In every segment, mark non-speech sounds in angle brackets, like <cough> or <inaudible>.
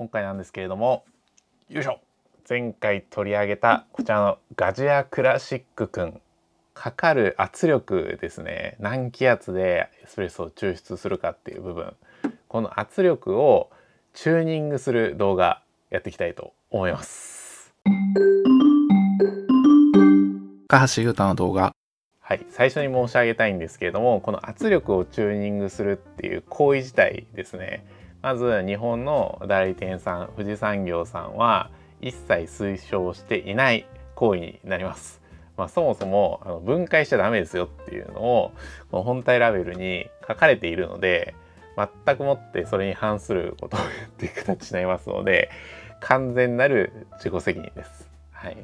今回なんですけれどもよいしょ。前回取り上げたこちらのガジアクラシックくんかかる圧力ですね。何気圧でエスプレッソを抽出するかっていう部分。この圧力をチューニングする動画やっていきたいと思います。高橋優太の動画。はい。最初に申し上げたいんですけれどもこの圧力をチューニングするっていう行為自体ですねまず日本の代理店さん富士山業さんは一切推奨していない行為になります。まあ、そもそもあの分解しちゃダメですよっていうのをこの本体ラベルに書かれているので全くもってそれに反することをやっていく形になりますので完全なる自己責任です。はい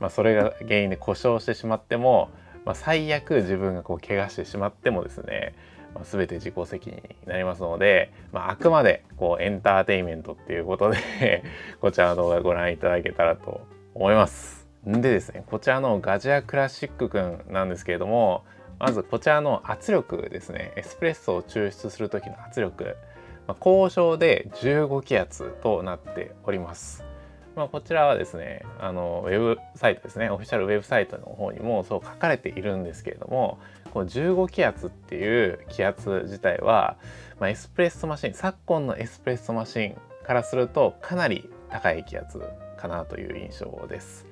まあ、それが原因で故障してしまっても、まあ、最悪自分がこう怪我してしまってもですねまあ、全て自己責任になりますので、まあ、あくまでこうエンターテインメントっていうことで <laughs> こちらの動画ご覧いただけたらと思います。でですねこちらのガジアクラシックくんなんですけれどもまずこちらの圧力ですねエスプレッソを抽出する時の圧力、まあ、交渉で15気圧となっております。まあ、こちらはですねあのウェブサイトですねオフィシャルウェブサイトの方にもそう書かれているんですけれどもこの15気圧っていう気圧自体は、まあ、エスプレッソマシン昨今のエスプレッソマシンからするとかなり高い気圧かなという印象です。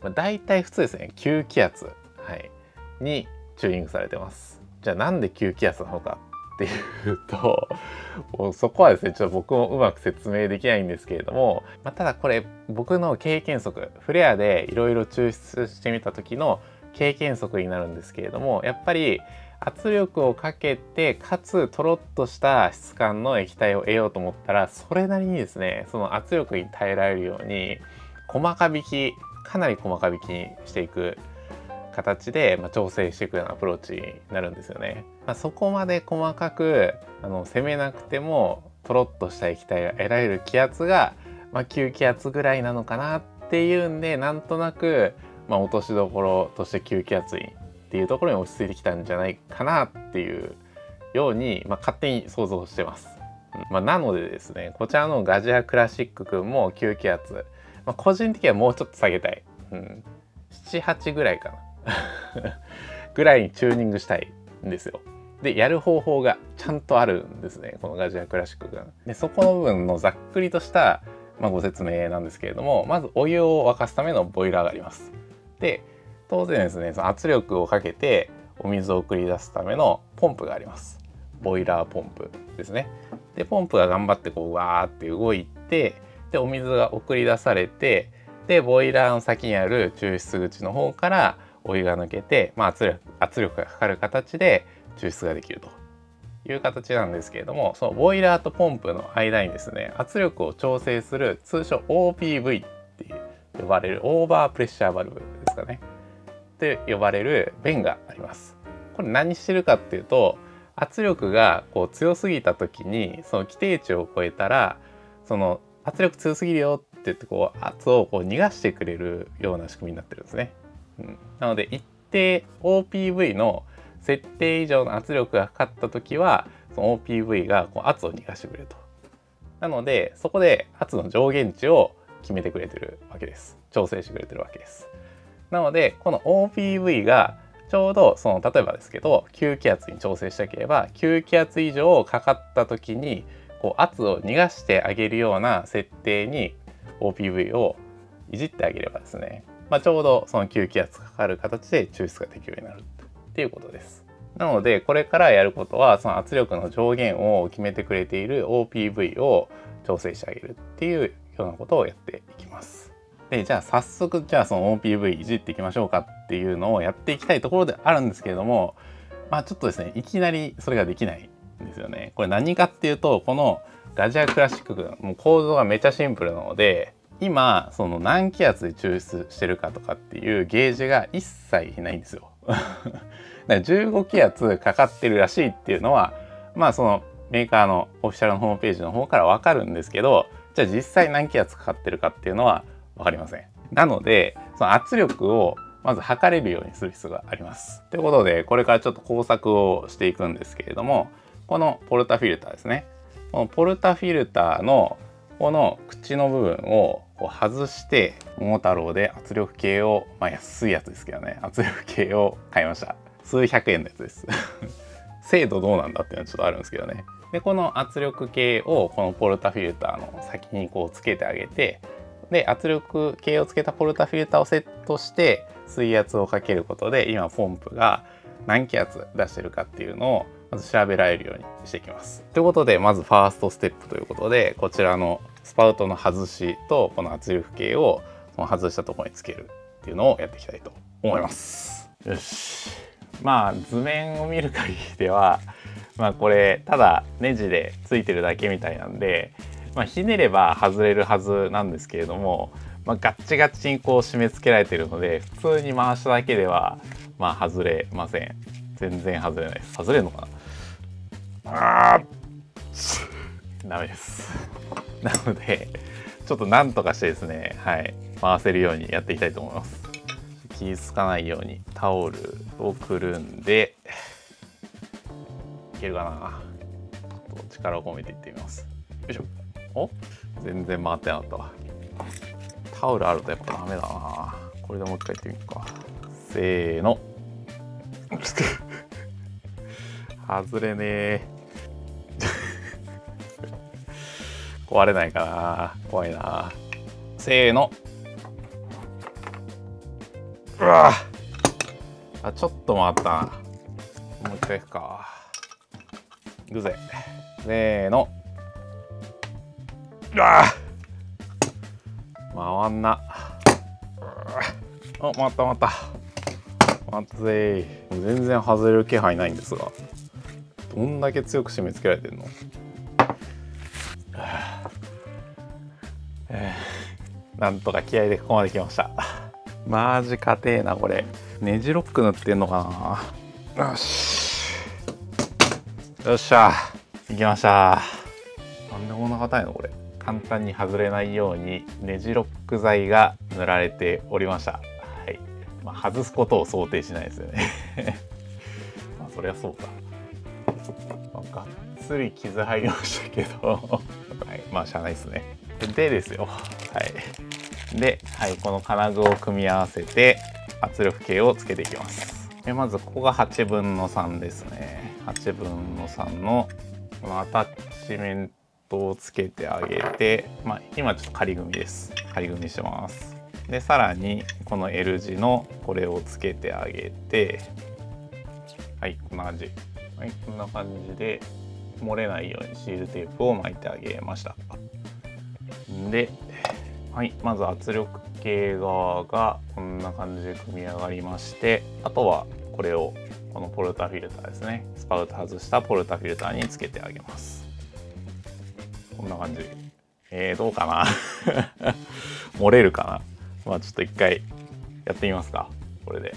まあ、大体普通ですね9気圧、はい、にチューニングされてます。じゃあなんで9気圧なのかっていうともうそこはですねちょっと僕もうまく説明できないんですけれども、まあ、ただこれ僕の経験則フレアでいろいろ抽出してみた時の経験則になるんですけれどもやっぱり圧力をかけてかつとろっとした質感の液体を得ようと思ったらそれなりにですねその圧力に耐えられるように細か引きかなり細か引きにしていく形で、まあ、調整していくようなアプローチになるんですよね。まあ、そこまで細かくあの攻めなくてもとろっとした液体が得られる気圧が、まあ、9気圧ぐらいなのかなっていうんでなんとなくまあ、落としどころとして吸気圧にっていうところに落ち着いてきたんじゃないかなっていうように、まあ、勝手に想像してます。まあ、なのでですねこちらのガジアクラシックくんも吸気圧、まあ、個人的にはもうちょっと下げたい、うん、78ぐらいかな <laughs> ぐらいにチューニングしたいんですよ。でやる方法がちゃんとあるんですねこのガジアクラシックくん。でそこの部分のざっくりとした、まあ、ご説明なんですけれどもまずお湯を沸かすためのボイラーがあります。で当然ですねその圧力をかけてお水を送り出すためのポンプがあります。ボイラーポンプですね。でポンプが頑張ってこうわーって動いてでお水が送り出されてでボイラーの先にある抽出口の方からお湯が抜けて、まあ、圧力圧力がかかる形で抽出ができると。いう形なんですけれどもそのボイラーとポンプの間にですね圧力を調整する通称 OPV って呼ばれるオーバープレッシャーバルブ。かね。って呼ばれる弁があります。これ何してるかっていうと圧力がこう強すぎた時にその規定値を超えたらその圧力強すぎるよって言ってこう圧をこう逃がしてくれるような仕組みになってるんですね、うん、なので一定 OPV の設定以上の圧力がかかった時はその OPV がこう圧を逃がしてくれると。なのでそこで圧の上限値を決めてくれてるわけです。調整してくれてるわけです。なのでこの OPV がちょうどその例えばですけど吸気圧に調整したければ吸気圧以上かかった時にこう圧を逃がしてあげるような設定に OPV をいじってあげればですね、まあ、ちょうどその吸気圧かかる形で抽出ができるようになるっていうことです。なのでこれからやることはその圧力の上限を決めてくれている OPV を調整してあげるっていうようなことをやっていきます。でじゃあ早速じゃあその OPV いじっていきましょうかっていうのをやっていきたいところであるんですけれどもまあちょっとですねいきなりそれができないんですよね。これ何かっていうとこのガジアクラシックもう構造がめちゃシンプルなので今その何気圧で抽出してるかとかっていうゲージが一切ないんですよ。<laughs> だから15気圧かかってるらしいっていうのはまあそのメーカーのオフィシャルのホームページの方から分かるんですけどじゃあ実際何気圧かかってるかっていうのは分かりません。なのでその圧力をまず測れるようにする必要があります。ということでこれからちょっと工作をしていくんですけれどもこのポルタフィルターですね。このポルタフィルターのこの口の部分をこう外して桃太郎で圧力計をまあ安いやつですけどね圧力計を買いました数百円のやつです <laughs> 精度どうなんだっていうのはちょっとあるんですけどねでこの圧力計をこのポルタフィルターの先にこうつけてあげてで圧力計をつけたポルタフィルターをセットして水圧をかけることで今ポンプが何気圧出してるかっていうのをまず調べられるようにしていきます。ということでまずファーストステップということでこちらのスパウトの外しとこの圧力計をその外したところにつけるっていうのをやっていきたいと思います。よしまあ図面を見る限りではまあこれただネジでついてるだけみたいなんで、まあ、ひねれば外れるはずなんですけれども、まあ、ガッチガチにこう締め付けられてるので普通に回しただけではまあ外れません。全然外れないです。外れるのかな？あダメです。なのでちょっとなんとかしてですねはい回せるようにやっていきたいと思います。気付かないようにタオルをくるんでいけるかな？ちょっと力を込めていってみます。よいしょ。お？全然回ってなかったわ。タオルあるとやっぱダメだな。これでもう一回やってみるか。せーの。外れねえ <laughs> 壊れないかな。怖いな。せーの。うわ。あちょっと回った。なもう一回いくか。ぐぜ。せーの。うわ回んな。あ回った回った。回ったぜ全然外れる気配ないんですが。どんだけ強く締め付けられてんの？なんとか気合でここまで来ました。マジ硬えなこれ。ネジロック塗ってんのかな。よしよっしゃ。行きました。なんでこんな硬いのこれ。簡単に外れないようにネジロック剤が塗られておりました。はい、まあ、外すことを想定しないですよね。<laughs> まあそりゃそうか、まあ、がっつり傷入りましたけど。はい。まあしゃあないですね。でですよ。はい。で、はい、この金具を組み合わせて圧力計をつけていきます。でまずここが8分の3ですね。8分の3のこのアタッチメントをつけてあげて、まあ、今ちょっと仮組みです。仮組みします。でさらにこの L 字のこれをつけてあげてはいこんな感じ。はいこんな感じで漏れないようにシールテープを巻いてあげました。で、はい、まず圧力計側がこんな感じで組み上がりましてあとはこれをこのポルタフィルターですね。スパウト外したポルタフィルターにつけてあげます。こんな感じえー、どうかな？<laughs> 漏れるかな？まあちょっと一回やってみますかこれで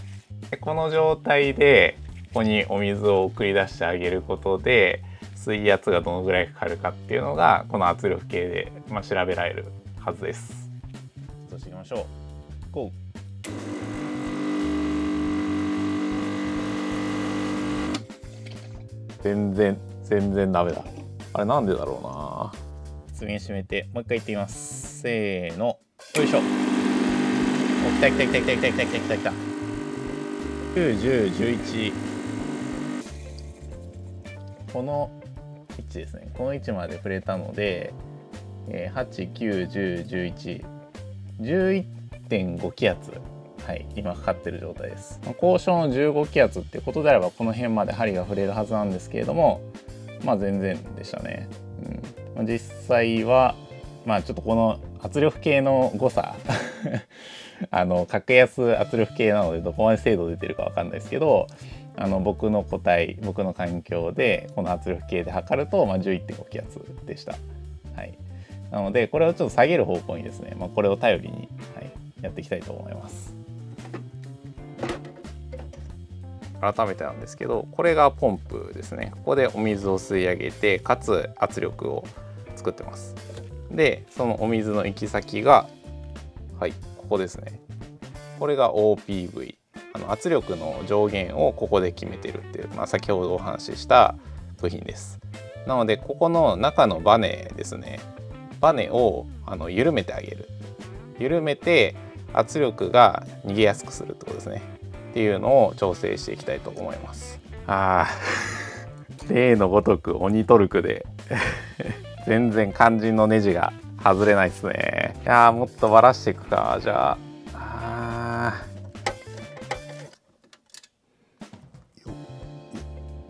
でこの状態でここにお水を送り出してあげることで水圧がどのぐらいかかるかっていうのがこの圧力計で、まあ、調べられるはずです。そうしていきましょう。ゴー全然全然ダメだ。あれなんでだろうな？発言閉めてもう一回いってみます。せーの。よいしょ。お来た来た来た来た来た来た来た来た来た。9、10、11。この位置ですねこの位置まで触れたので、えー、891011.5気圧はい今かかってる状態です交渉の15気圧ってことであればこの辺まで針が触れるはずなんですけれどもまあ全然でしたね、実際はまあちょっとこの圧力計の誤差 <laughs> あの格安圧力計なのでどこまで精度出てるかわかんないですけどあの僕の個体僕の環境でこの圧力計で測ると、まあ、11.5気圧でした。はい、なのでこれをちょっと下げる方向にですね、まあ、これを頼りに、はい、やっていきたいと思います。改めてなんですけどこれがポンプですね。ここでお水を吸い上げてかつ圧力を作ってます。でそのお水の行き先がはいここですね。これが OPV あの圧力の上限をここで決めてるっていう、まあ、先ほどお話しした部品です。なのでここの中のバネですね。バネをあの緩めてあげる。緩めて圧力が逃げやすくするってことですね。っていうのを調整していきたいと思います。あー。<laughs> 例のごとく鬼トルクで。<laughs> 全然肝心のネジが外れないですね。いやもっとばらしていくか。じゃあ。あ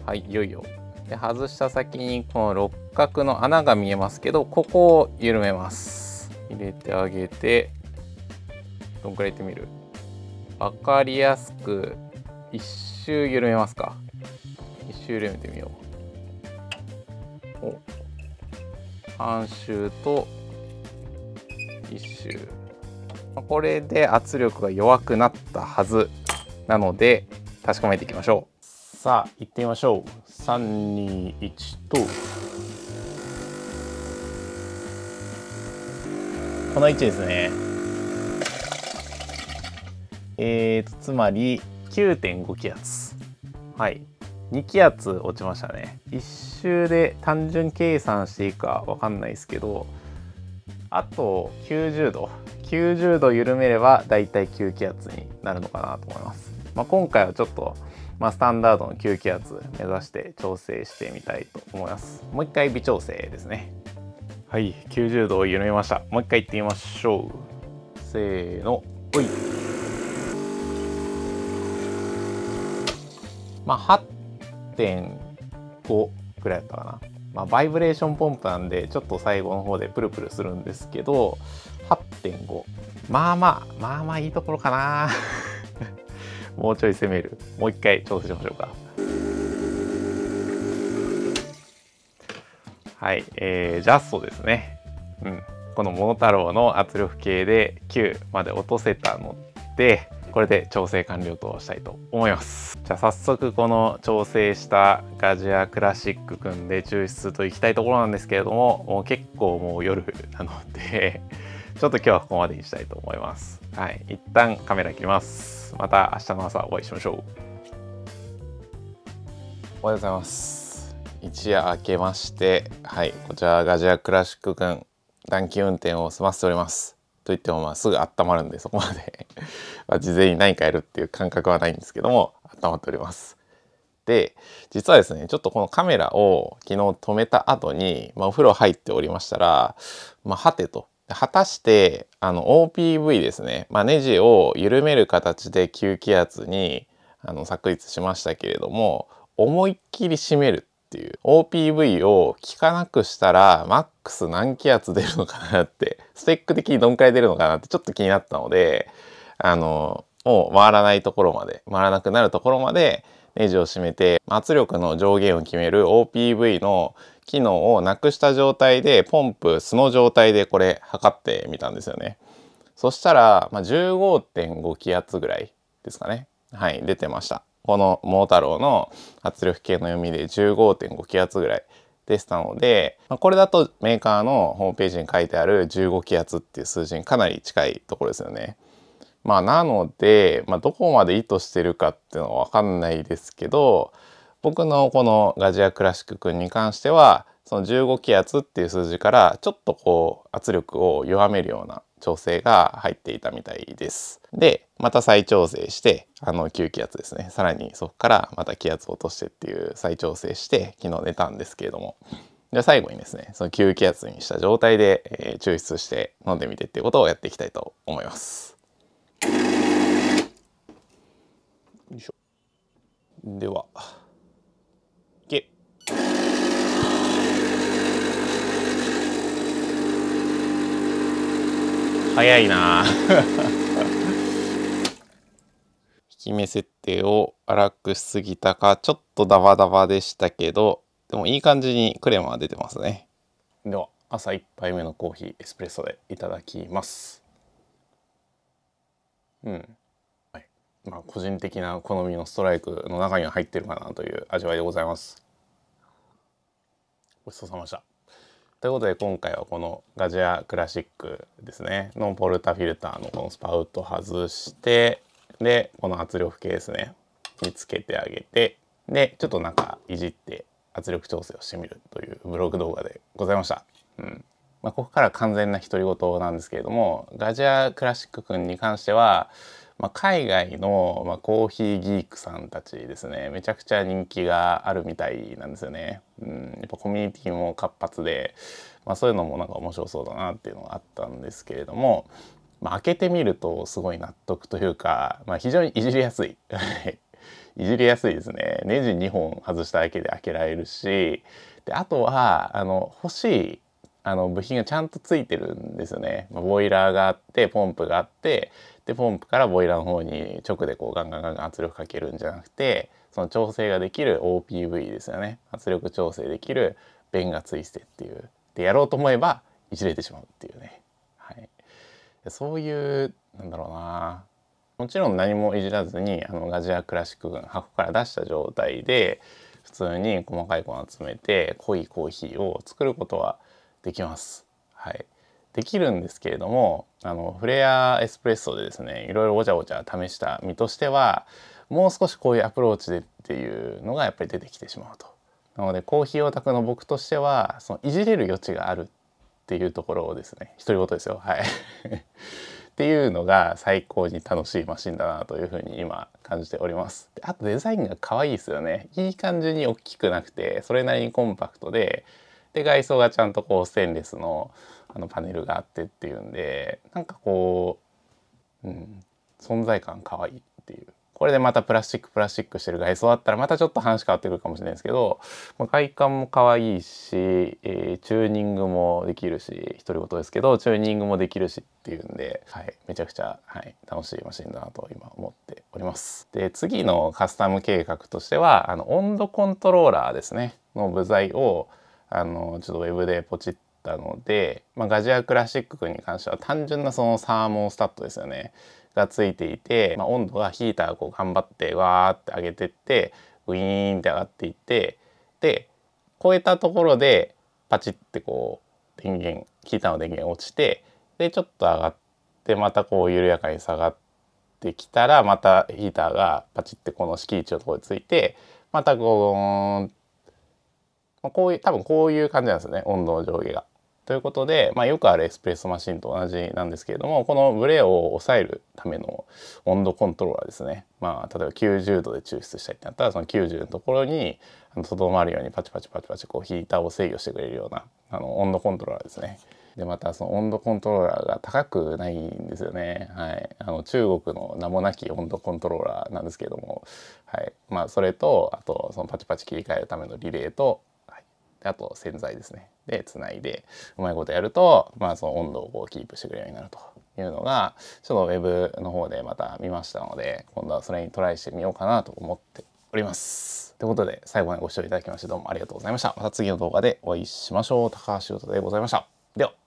はいいよいよ。で外した先にこの六角の穴が見えますけどここを緩めます。入れてあげて。どんくらいいってみる？分かりやすく一周緩めますか。一周緩めてみよう。お。半周と一周。これで圧力が弱くなったはずなので確かめていきましょう。さあ行ってみましょう。321と。この位置ですね。えーとつまり9.5気圧。はい。2気圧落ちましたね。1周で単純計算していいかわかんないですけどあと90度。90度緩めればだいたい9気圧になるのかなと思います、まあ、今回はちょっとまあ、スタンダードの9気圧目指して調整してみたいと思います。もう一回微調整ですね。はい。90度を緩めました。もう一回いってみましょう。せーの。ほいまあ8.5ぐらいだったかな。まあ、バイブレーションポンプなんでちょっと最後の方でプルプルするんですけど8.5まあまあまあまあいいところかな。<laughs> もうちょい攻める。もう一回調整しましょうか。はい、えー、ジャストですね。うん。このモノタロウの圧力計で9まで落とせたのでこれで調整完了としたいと思いますじゃあ早速この調整したガジアクラシックくんで抽出といきたいところなんですけれどももう結構もう夜なので <laughs> ちょっと今日はここまでにしたいと思いますはい一旦カメラ切りますまた明日の朝お会いしましょう。おはようございます。一夜明けまして、はい、こちらガジアクラシック君暖気運転を済ませております。といってもまあすぐ温まるんでそこまでま事前に何かやるっていう感覚はないんですけども温まっております。で実はですねちょっとこのカメラを昨日止めた後に、まあ、お風呂入っておりましたら、まあ、はてと果たしてあの OPV ですね、まあ、ネジを緩める形で吸気圧にあの作立しましたけれども思いっきり締めるっていう OPV を効かなくしたらマックス何気圧出るのかなってスペック的にどんくらい出るのかなってちょっと気になったのであのもう回らないところまで回らなくなるところまでネジを締めて圧力の上限を決める OPV の機能をなくした状態でポンプ素の状態でこれ測ってみたんですよね。そしたら、まあ、15.5気圧ぐらいですかね。はい、出てました。この桃太郎の圧力計の読みで15.5気圧ぐらいでしたので、まあ、これだとメーカーのホームページに書いてある15気圧っていう数字にかなり近いところですよね。まあなので、まあ、どこまで意図してるかっていうのは分かんないですけど、僕のこのガジアクラシック君に関してはその15気圧っていう数字からちょっとこう圧力を弱めるような調整が入っていたみたいです。でまた再調整してあの9気圧ですねさらにそこからまた気圧を落としてっていう再調整して昨日寝たんですけれどもじゃあ最後にですねその9気圧にした状態で、え、抽出して飲んでみてっていうことをやっていきたいと思います。よいしょ。では。いけ。早いな。<laughs> 引き目設定を荒くしすぎたかちょっとダバダバでしたけどでもいい感じにクレマは出てますね。では朝1杯目のコーヒーエスプレッソでいただきます。うん。はい。まあ個人的な好みのストライクの中には入ってるかなという味わいでございます。ごちそうさまでした。ということで今回はこのガジアクラシックですね。のポルタフィルターのこのスパウト外してでこの圧力計ですね。につけてあげてでちょっと中いじって圧力調整をしてみるというブログ動画でございました。うんまあ、ここから完全な独り言なんですけれどもガジャクラシック君に関しては、まあ、海外の、まあ、コーヒーギークさんたちですねめちゃくちゃ人気があるみたいなんですよね。うん、やっぱコミュニティも活発で、まあ、そういうのもなんか面白そうだなっていうのがあったんですけれども、まあ、開けてみるとすごい納得というか、まあ、非常にいじりやすい。<laughs> いじりやすいですね。ネジ2本外しただけで開けられるしであとはあの欲しいあの部品がちゃんとついてるんですよね。まあ、ボイラーがあってポンプがあってでポンプからボイラーの方に直でこうガンガンガンガン圧力かけるんじゃなくてその調整ができる OPV ですよね。圧力調整できる弁がついてっていう。でやろうと思えばいじれてしまうっていうね、はい、そういうなんだろうな。もちろん何もいじらずにあのガジアクラシック軍箱から出した状態で普通に細かい粉を集めて濃いコーヒーを作ることはできます。はい、できるんですけれどもあのフレアエスプレッソでですねいろいろごちゃごちゃ試した身としてはもう少しこういうアプローチでっていうのがやっぱり出てきてしまうと。なのでコーヒーオタクの僕としてはそのいじれる余地があるっていうところをですね独り言ですよ。はい。<laughs> っていうのが最高に楽しいマシンだなというふうに今感じております。あとデザインが可愛いですよね。いい感じに大きくなくてそれなりにコンパクトでで外装がちゃんとこうステンレスのあのパネルがあってっていうんでなんかこう、うん、存在感可愛いっていうこれでまたプラスチックプラスチックしてる外装だったらまたちょっと話変わってくるかもしれないですけど、まあ、外観も可愛いし、えー、チューニングもできるし独り言ですけどチューニングもできるしっていうんで、はい、めちゃくちゃ、はい、楽しいマシンだなと今思っております。で次のカスタム計画としてはあの温度コントローラーですねの部材をあのちょっとウェブでポチったので、まあ、ガジアクラシックに関しては単純なそのサーモンスタットですよね。がついていて、まあ、温度がヒーターがこう頑張ってわーって上げてってウィーンって上がっていってで超えたところでパチってこう電源ヒーターの電源落ちてでちょっと上がってまたこう緩やかに下がってきたらまたヒーターがパチってこの敷地のところについてまたこうまあ、こういう多分こういう感じなんですね温度の上下が。ということで、まあ、よくあるエスプレッソマシンと同じなんですけれどもこのブレを抑えるための温度コントローラーですね、まあ、例えば90度で抽出したいってなったらその90のところにとどまるようにパチパチパチパチこうヒーターを制御してくれるようなあの温度コントローラーですね。でまたその温度コントローラーが高くないんですよね。はい、あの中国の名もなき温度コントローラーなんですけれども、はいまあ、それとあとそのパチパチ切り替えるためのリレーとあと洗剤ですねでつないでうまいことやると、まあ、その温度をこうキープしてくれるようになるというのがちょっとウェブの方でまた見ましたので今度はそれにトライしてみようかなと思っております。ということで最後までご視聴いただきましてどうもありがとうございました。また次の動画でお会いしましょう。高橋優斗でございました。では。